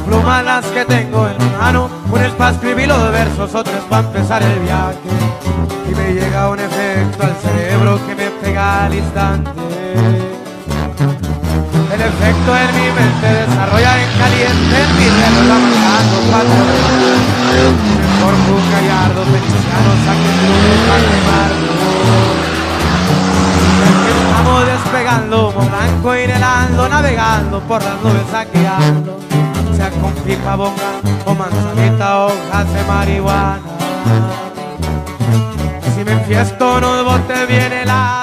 plumas las que tengo en mano. Una es para escribir los versos, otra es para empezar el viaje. Y me llega un efecto al cerebro que me pega al instante. El efecto en mi mente desarrolla en caliente en mi reloj la matando cuatro. Por un gallardo mexicano saquen luz para quemarlo. Estamos despegando, blanco inhalando, navegando por las nubes saqueando. Con pipa bonga o manzanita, hojas de marihuana. Si me enfiesto, no bote bien helado.